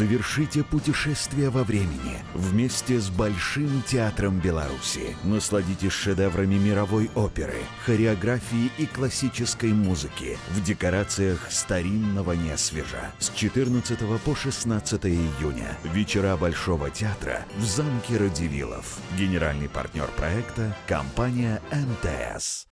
Совершите путешествие во времени вместе с Большим театром Беларуси. Насладитесь шедеврами мировой оперы, хореографии и классической музыки в декорациях старинного неосвежа. С 14 по 16 июня. Вечера Большого театра в замке Радивилов. Генеральный партнер проекта – компания МТС.